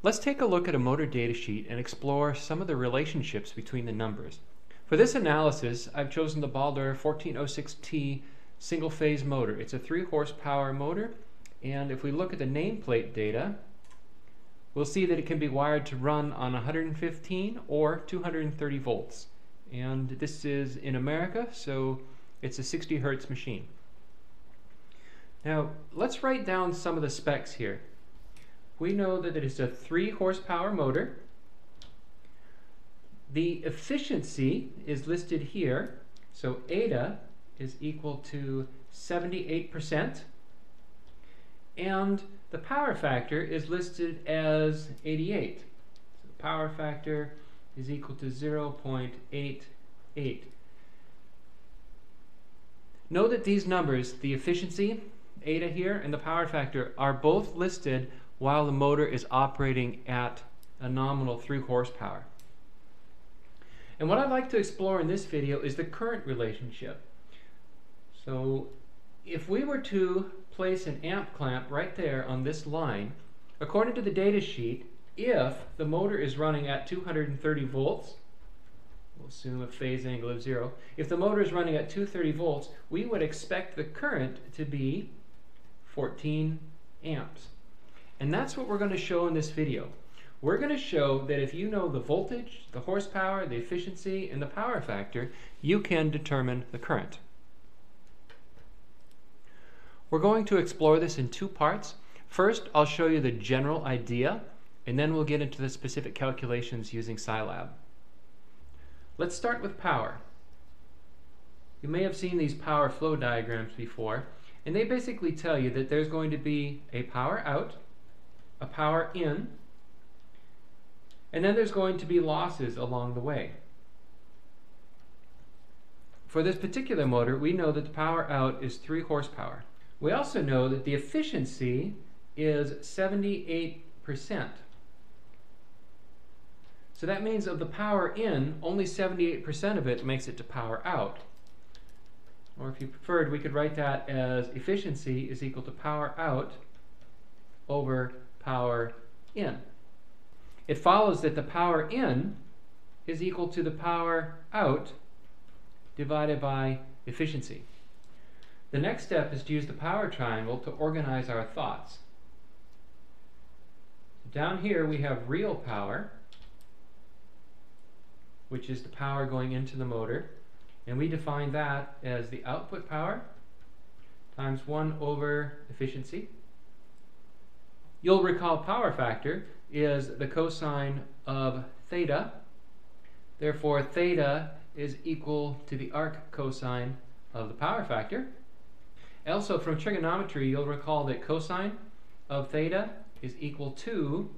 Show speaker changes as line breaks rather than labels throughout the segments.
Let's take a look at a motor datasheet and explore some of the relationships between the numbers. For this analysis, I've chosen the Baldor 1406T single phase motor. It's a 3 horsepower motor, and if we look at the nameplate data, we'll see that it can be wired to run on 115 or 230 volts. And this is in America, so it's a 60 hertz machine. Now, let's write down some of the specs here we know that it is a 3 horsepower motor. The efficiency is listed here. So eta is equal to 78%. And the power factor is listed as 88. So the power factor is equal to 0.88. Know that these numbers, the efficiency, eta here, and the power factor, are both listed while the motor is operating at a nominal 3 horsepower. And what I'd like to explore in this video is the current relationship. So if we were to place an amp clamp right there on this line, according to the data sheet, if the motor is running at 230 volts, we'll assume a phase angle of zero, if the motor is running at 230 volts, we would expect the current to be 14 amps. And that's what we're going to show in this video. We're going to show that if you know the voltage, the horsepower, the efficiency, and the power factor, you can determine the current. We're going to explore this in two parts. First, I'll show you the general idea, and then we'll get into the specific calculations using Scilab. Let's start with power. You may have seen these power flow diagrams before, and they basically tell you that there's going to be a power out, a power in, and then there's going to be losses along the way. For this particular motor, we know that the power out is 3 horsepower. We also know that the efficiency is 78%. So that means of the power in, only 78% of it makes it to power out. Or if you preferred, we could write that as efficiency is equal to power out over power in. It follows that the power in is equal to the power out divided by efficiency. The next step is to use the power triangle to organize our thoughts. Down here we have real power, which is the power going into the motor, and we define that as the output power times 1 over efficiency You'll recall power factor is the cosine of theta. Therefore, theta is equal to the arc cosine of the power factor. Also, from trigonometry, you'll recall that cosine of theta is equal to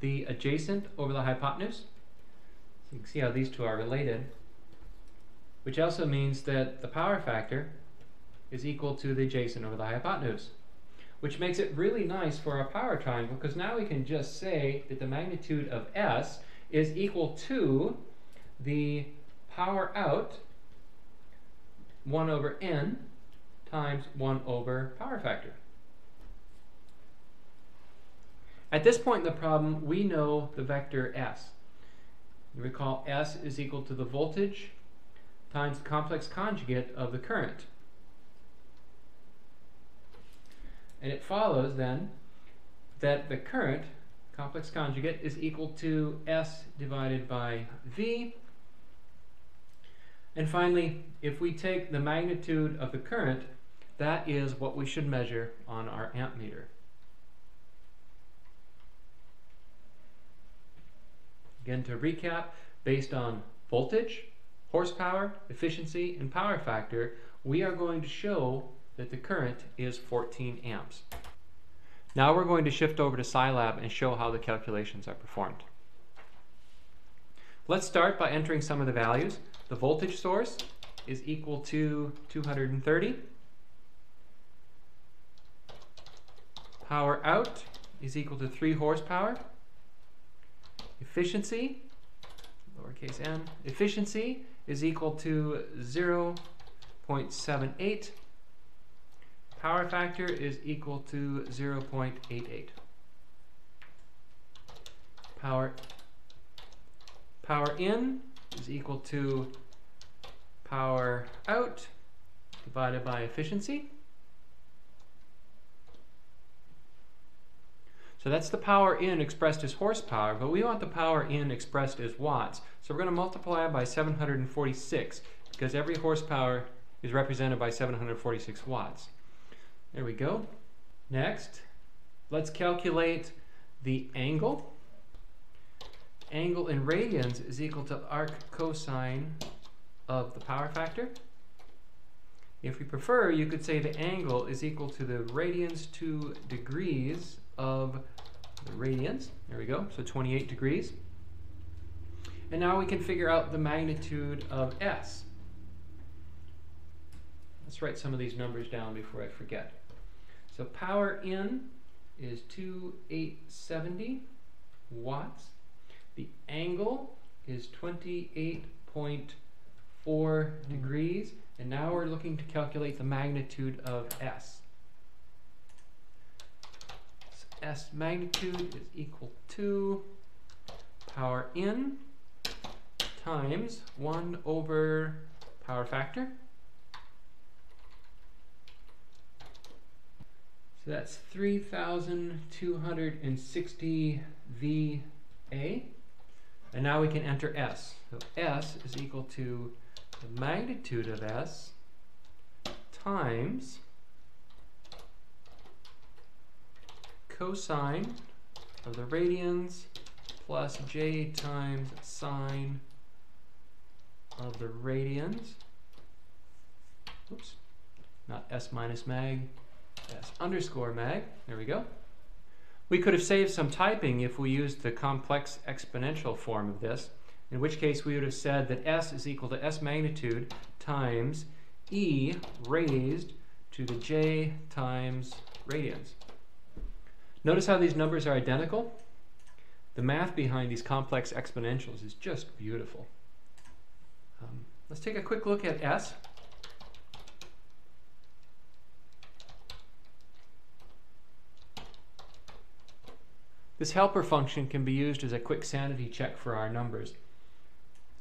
the adjacent over the hypotenuse. So you can see how these two are related. Which also means that the power factor is equal to the adjacent over the hypotenuse which makes it really nice for our power triangle because now we can just say that the magnitude of S is equal to the power out 1 over n times 1 over power factor. At this point in the problem, we know the vector S. You recall S is equal to the voltage times the complex conjugate of the current. And it follows then that the current complex conjugate is equal to S divided by V. And finally, if we take the magnitude of the current, that is what we should measure on our amp meter. Again, to recap, based on voltage, horsepower, efficiency, and power factor, we are going to show that the current is 14 amps. Now we're going to shift over to Scilab and show how the calculations are performed. Let's start by entering some of the values. The voltage source is equal to 230. Power out is equal to 3 horsepower. Efficiency, lowercase n, efficiency is equal to 0.78 power factor is equal to 0.88. power power in is equal to power out divided by efficiency. So that's the power in expressed as horsepower, but we want the power in expressed as watts. So we're going to multiply by 746 because every horsepower is represented by 746 watts. There we go. Next, let's calculate the angle. Angle in radians is equal to arc cosine of the power factor. If we prefer, you could say the angle is equal to the radians to degrees of the radians. There we go, so 28 degrees. And now we can figure out the magnitude of S. Let's write some of these numbers down before I forget. So power in is 2870 watts. The angle is 28.4 hmm. degrees. And now we're looking to calculate the magnitude of S. So S magnitude is equal to power in times 1 over power factor. So that's 3,260 VA. And now we can enter S. So S is equal to the magnitude of S times cosine of the radians plus j times sine of the radians. Oops, not S minus mag, S underscore mag. There we go. We could have saved some typing if we used the complex exponential form of this, in which case we would have said that S is equal to S magnitude times E raised to the J times radians. Notice how these numbers are identical? The math behind these complex exponentials is just beautiful. Um, let's take a quick look at S. This helper function can be used as a quick sanity check for our numbers.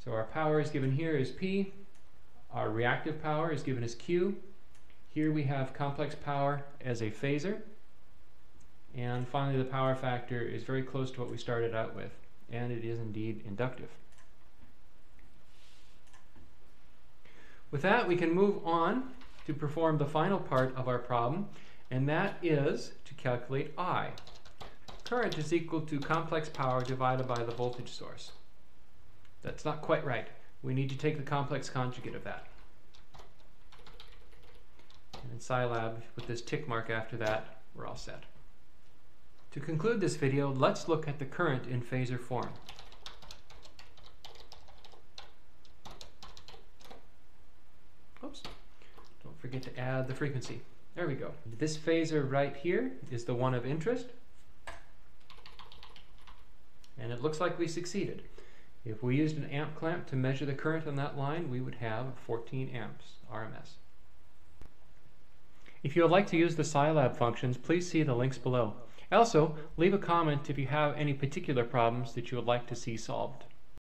So our power is given here as P, our reactive power is given as Q. Here we have complex power as a phasor. And finally the power factor is very close to what we started out with, and it is indeed inductive. With that, we can move on to perform the final part of our problem, and that is to calculate I current is equal to complex power divided by the voltage source. That's not quite right. We need to take the complex conjugate of that. And in Scilab, with this tick mark after that, we're all set. To conclude this video, let's look at the current in phasor form. Oops. Don't forget to add the frequency. There we go. This phasor right here is the one of interest and it looks like we succeeded. If we used an amp clamp to measure the current on that line, we would have 14 amps RMS. If you would like to use the Scilab functions, please see the links below. Also, leave a comment if you have any particular problems that you would like to see solved.